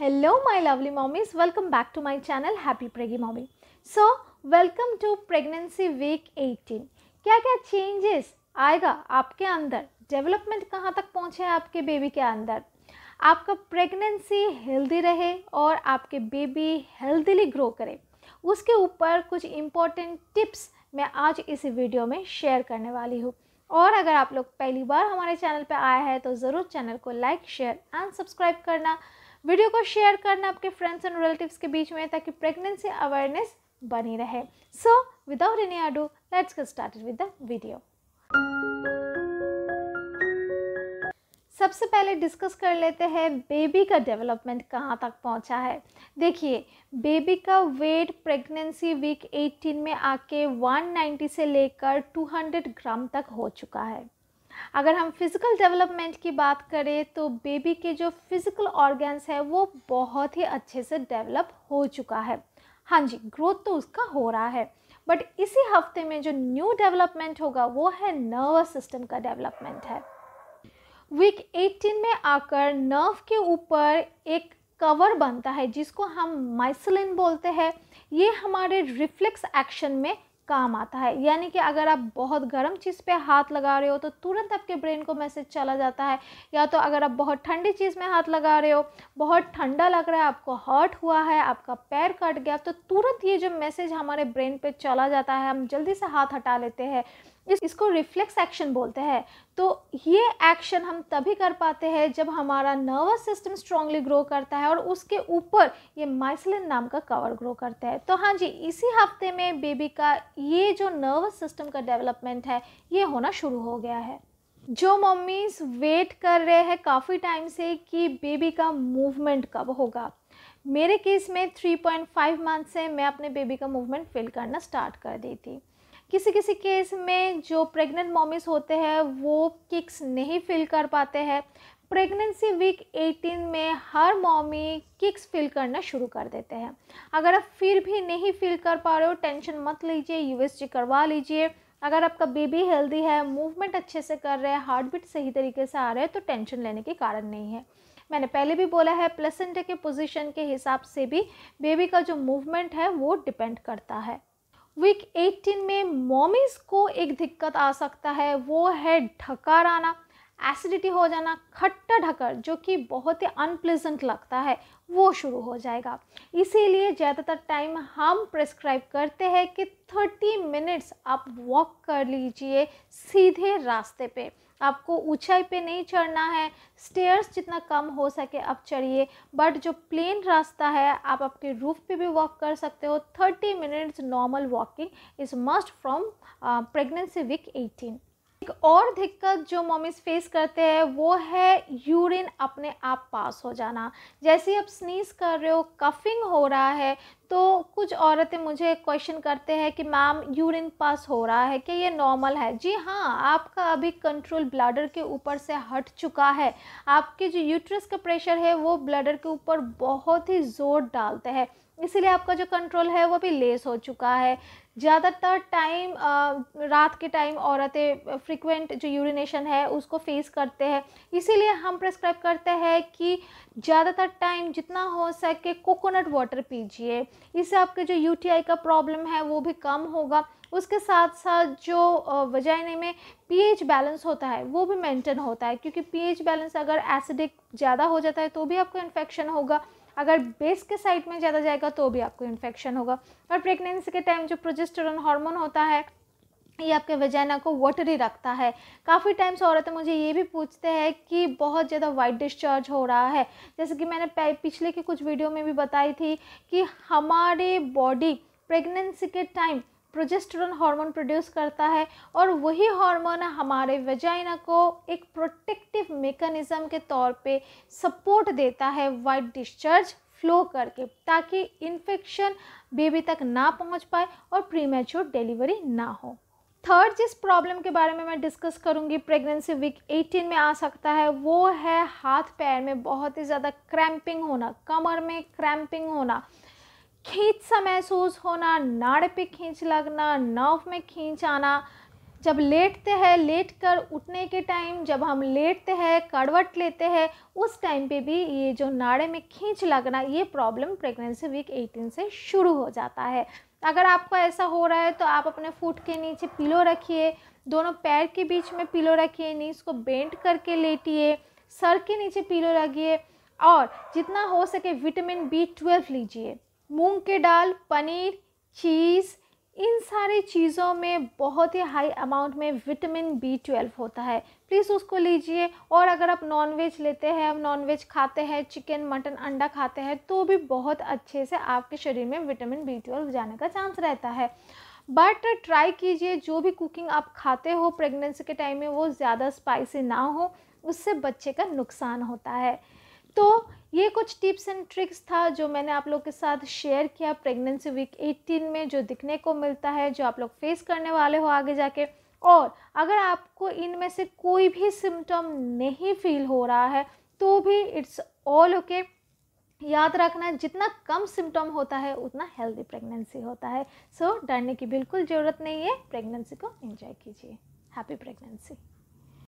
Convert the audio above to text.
Hello, my lovely mommies. Welcome back to my channel Happy Preggy Mommy. So, welcome to Pregnancy Week 18. क्या क्या changes आएगा आपके अंदर development कहाँ तक पहुँचे आपके बेबी के अंदर आपका प्रेगनेंसी हेल्दी रहे और आपके बेबी हेल्दीली ग्रो करे उसके ऊपर कुछ इम्पोर्टेंट टिप्स मैं आज इस वीडियो में शेयर करने वाली हूँ और अगर आप लोग पहली बार हमारे चैनल पर आए हैं तो ज़रूर चैनल को लाइक शेयर एंड सब्सक्राइब करना वीडियो को शेयर करना आपके फ्रेंड्स एंड रिलेटिव्स के बीच में ताकि प्रेगनेंसी अवेयरनेस बनी रहे। So without any ado let's get started with the video सबसे पहले डिस्कस कर लेते हैं बेबी का डेवलपमेंट कहाँ तक पहुँचा है। देखिए बेबी का वेट प्रेगनेंसी वीक 18 में आके 190 से लेकर 200 ग्राम तक हो चुका है। अगर हम फ़िज़िकल डेवलपमेंट की बात करें तो बेबी के जो फ़िज़िकल ऑर्गन्स है, वो बहुत ही अच्छे से डेवलप हो चुका है। हाँ जी ग्रोथ तो उसका हो रहा है बट इसी हफ़्ते में जो न्यू डेवलपमेंट होगा, वो है नर्वस सिस्टम का डेवलपमेंट है। वीक 18 में आकर नर्व के ऊपर एक कवर बनता है, जिसको हम माइसलिन बोलते हैं। ये हमारे रिफ्लेक्स एक्शन में काम आता है। यानी कि अगर आप बहुत गर्म चीज़ पे हाथ लगा रहे हो तो तुरंत आपके ब्रेन को मैसेज चला जाता है। या तो अगर आप बहुत ठंडी चीज़ में हाथ लगा रहे हो, बहुत ठंडा लग रहा है, आपको हॉट हुआ है, आपका पैर कट गया तो तुरंत ये जो मैसेज हमारे ब्रेन पे चला जाता है, हम जल्दी से हाथ हटा लेते हैं। इस इसको रिफ्लेक्स एक्शन बोलते हैं तो ये एक्शन हम तभी कर पाते हैं जब हमारा नर्वस सिस्टम स्ट्रांगली ग्रो करता है और उसके ऊपर ये माइसलिन नाम का कवर ग्रो करता है। तो हाँ जी, इसी हफ़्ते में बेबी का ये जो नर्वस सिस्टम का डेवलपमेंट है, ये होना शुरू हो गया है। जो मम्मीज वेट कर रहे हैं काफ़ी टाइम से कि बेबी का मूवमेंट कब होगा। मेरे केस में 3.5 मंथ से मैं अपने बेबी का मूवमेंट फील करना स्टार्ट कर दी थी। किसी किसी केस में जो प्रेग्नेंट मॉमिस होते हैं, वो किक्स नहीं फील कर पाते हैं। प्रेगनेंसी वीक 18 में हर मॉमी किक्स फील करना शुरू कर देते हैं। अगर आप फिर भी नहीं फील कर पा रहे हो टेंशन मत लीजिए यूएसजी करवा लीजिए। अगर आपका बेबी हेल्दी है मूवमेंट अच्छे से कर रहे हैं हार्ट बीट सही तरीके से आ रहे हैं तो टेंशन लेने के कारण नहीं है। मैंने पहले भी बोला है प्लेसेंटे के पोजीशन के हिसाब से भी बेबी का जो मूवमेंट है, वो डिपेंड करता है। वीक 18 में मॉमीज़ को एक दिक्कत आ सकता है वो है ढकार आना एसिडिटी हो जाना, खट्टा ढकर जो कि बहुत ही अनप्लेजेंट लगता है, वो शुरू हो जाएगा। इसीलिए ज़्यादातर टाइम हम प्रेस्क्राइब करते हैं कि 30 मिनट्स आप वॉक कर लीजिए सीधे रास्ते पे। आपको ऊंचाई पे नहीं चढ़ना है स्टेयर्स जितना कम हो सके आप चढ़िए बट जो प्लेन रास्ता है, आप आपके रूफ पे भी वॉक कर सकते हो। 30 minutes normal walking is must from pregnancy week 18 एक और दिक्कत जो मॉमीज फेस करते हैं, वो है यूरिन अपने आप पास हो जाना। जैसे आप स्नीज कर रहे हो कफिंग हो रहा है तो कुछ औरतें मुझे क्वेश्चन करते हैं कि, मैम यूरिन पास हो रहा है कि ये नॉर्मल है? जी हाँ आपका अभी कंट्रोल ब्लडर के ऊपर से हट चुका है। आपके जो यूट्रस का प्रेशर है, वो ब्लडर के ऊपर बहुत ही ज़ोर डालते हैं। इसीलिए आपका जो कंट्रोल है वो भी लेस हो चुका है। ज़्यादातर टाइम रात के टाइम औरतें फ्रिक्वेंट जो यूरिनेशन है उसको फेस करते हैं। इसीलिए हम प्रेस्क्राइब करते हैं कि ज़्यादातर टाइम जितना हो सके कोकोनट वाटर पीजिए। इससे आपके जो यूटीआई का प्रॉब्लम है वो भी कम होगा। उसके साथ साथ जो वजाइने में पीएच बैलेंस होता है वो भी मेंटेन होता है। क्योंकि पीएच बैलेंस अगर एसिडिक ज़्यादा हो जाता है तो भी आपको इन्फेक्शन होगा। अगर बेस के साइड में ज़्यादा जाएगा तो भी आपको इन्फेक्शन होगा। और प्रेगनेंसी के टाइम जो प्रोजेस्टेरॉन हार्मोन होता है, ये आपके वजाना को वाटरी रखता है। काफ़ी टाइम्स औरतें मुझे ये भी पूछते हैं कि बहुत ज़्यादा वाइट डिस्चार्ज हो रहा है। जैसे कि मैंने पिछले के कुछ वीडियो में भी बताई थी कि हमारे बॉडी प्रेगनेंसी के टाइम प्रोजेस्टेरॉन हार्मोन प्रोड्यूस करता है और वही हार्मोन हमारे वजाइना को एक प्रोटेक्टिव मेकनिज़म के तौर पे सपोर्ट देता है वाइट डिस्चार्ज फ्लो करके, ताकि इन्फेक्शन बेबी तक ना पहुँच पाए और प्रीमेच्योर डिलीवरी ना हो। थर्ड जिस प्रॉब्लम के बारे में मैं डिस्कस करूँगी प्रेगनेंसी वीक 18 में आ सकता है, वो है हाथ पैर में बहुत ही ज़्यादा क्रैम्पिंग होना, कमर में क्रैम्पिंग होना। खींच सा महसूस होना, नाड़ पे खींच लगना नर्व में खींच आना जब लेटते हैं लेट कर उठने के टाइम जब हम लेटते हैं करवट लेते हैं, उस टाइम पे भी ये जो नाड़े में खींच लगना, ये प्रॉब्लम प्रेगनेंसी वीक 18 से शुरू हो जाता है। अगर आपको ऐसा हो रहा है तो आप अपने फुट के नीचे पिलो रखिए, दोनों पैर के बीच में पिलो रखिए नीज को बेंड करके लेटिए, सर के नीचे पिलो रखिए और जितना हो सके विटामिन बी ट्वेल्व लीजिए। मूंग के दाल, पनीर, चीज़ इन सारी चीज़ों में बहुत ही हाई अमाउंट में विटामिन बी ट्वेल्व होता है। प्लीज़ उसको लीजिए। और अगर आप नॉनवेज लेते हैं नॉन वेज खाते हैं चिकन मटन अंडा खाते हैं तो भी बहुत अच्छे से आपके शरीर में विटामिन बी ट्वेल्व जाने का चांस रहता है। बट ट्राई कीजिए, जो भी कुकिंग आप खाते हो प्रेगनेंसी के टाइम में, वो ज़्यादा स्पाइसी ना हो। उससे बच्चे का नुकसान होता है। तो ये कुछ टिप्स एंड ट्रिक्स था जो मैंने आप लोग के साथ शेयर किया प्रेगनेंसी वीक 18 में जो दिखने को मिलता है जो आप लोग फेस करने वाले हो आगे जाके। और अगर आपको इनमें से कोई भी सिम्टम नहीं फील हो रहा है तो भी इट्स ऑल ओके याद रखना जितना कम सिम्टम होता है उतना हेल्दी प्रेगनेंसी होता है। सो so, डरने की बिल्कुल ज़रूरत नहीं है। प्रेगनेंसी को एंजॉय कीजिए। Happy pregnancy